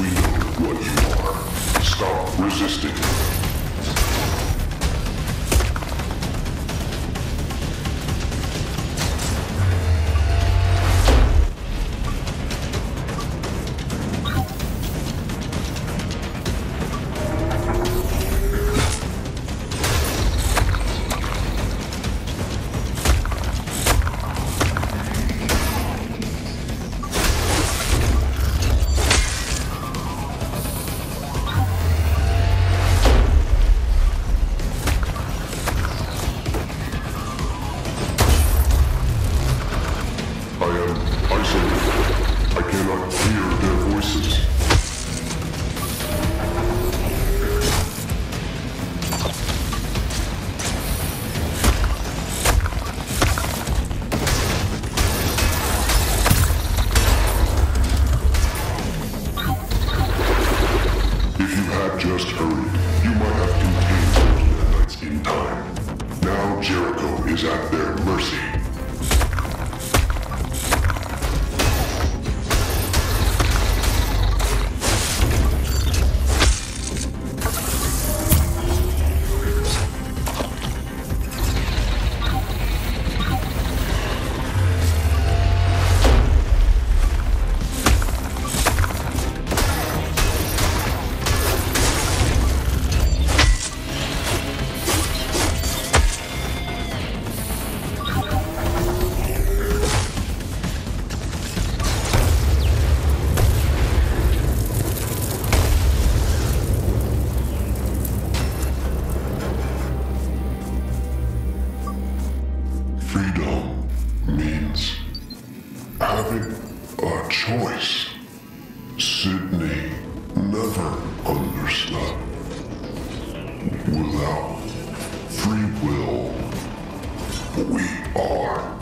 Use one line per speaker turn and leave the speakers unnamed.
We know what you are. Stop resisting. Just hurry. freedom means having a choice. Sydney never understood. Without free will, we are.